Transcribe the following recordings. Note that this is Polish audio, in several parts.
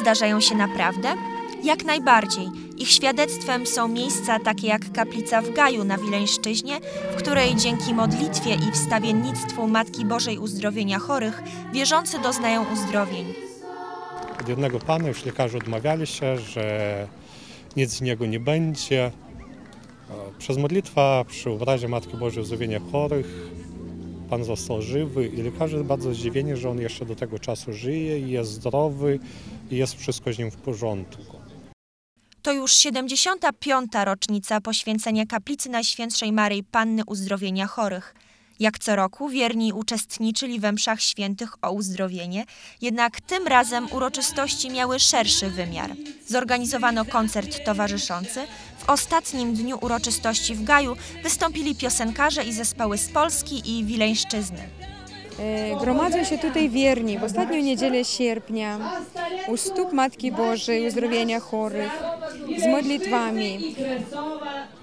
zdarzają się naprawdę? Jak najbardziej. Ich świadectwem są miejsca takie jak kaplica w Gaju na Wileńszczyźnie, w której dzięki modlitwie i wstawiennictwu Matki Bożej Uzdrowienia Chorych wierzący doznają uzdrowień. Od jednego pana już lekarze odmawiali się, że nic z niego nie będzie. Przez modlitwę przy obrazie Matki Bożej Uzdrowienia Chorych pan został żywy i lekarze bardzo zdziwieni, że on jeszcze do tego czasu żyje i jest zdrowy jest wszystko z nim w porządku. To już 75. rocznica poświęcenia kaplicy Najświętszej Maryi Panny Uzdrowienia Chorych. Jak co roku wierni uczestniczyli we mszach świętych o uzdrowienie, jednak tym razem uroczystości miały szerszy wymiar. Zorganizowano koncert towarzyszący. W ostatnim dniu uroczystości w Gaju wystąpili piosenkarze i zespoły z Polski i Wileńszczyzny. E, Gromadzą się tutaj wierni w ostatnią niedzielę sierpnia u stóp Matki Bożej, uzdrowienia chorych, z modlitwami.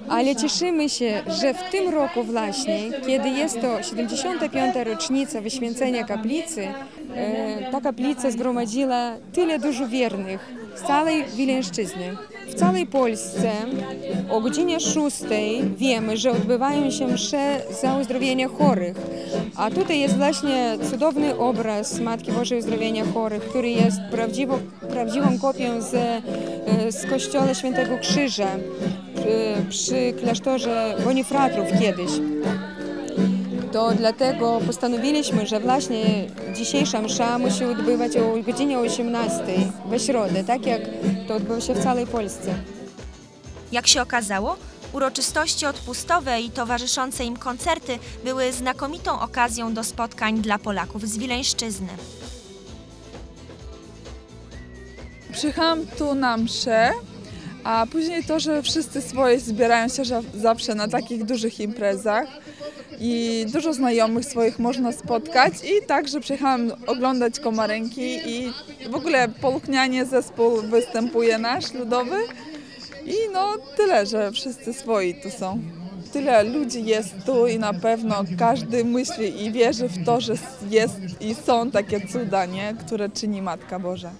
Ale cieszymy się, że w tym roku właśnie, kiedy jest to 75. rocznica wyświęcenia kaplicy, e, ta kaplica zgromadziła tyle dużo wiernych z całej Wileńszczyzny. W całej Polsce o godzinie 6 wiemy, że odbywają się msze za uzdrowienie chorych. A tutaj jest właśnie cudowny obraz Matki Bożej Uzdrowienia Chorych, który jest prawdziwą, prawdziwą kopią z, e, z kościoła Świętego Krzyża przy, przy klasztorze Bonifratrów kiedyś. To dlatego postanowiliśmy, że właśnie dzisiejsza msza musi odbywać o godzinie 18 we środę, tak jak to odbywa się w całej Polsce. Jak się okazało, uroczystości odpustowe i towarzyszące im koncerty były znakomitą okazją do spotkań dla Polaków z Wileńszczyzny. Przyjechałam tu na mszę, a później to, że wszyscy swoje zbierają się za- zawsze na takich dużych imprezach i dużo znajomych swoich można spotkać i także przyjechałam oglądać komarenki i w ogóle polchnianie zespół występuje nasz ludowy i no tyle, że wszyscy swoi tu są. Tyle ludzi jest tu i na pewno każdy myśli i wierzy w to, że jest i są takie cuda, nie? które czyni Matka Boża.